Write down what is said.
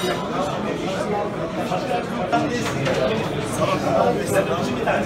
Sana bir tane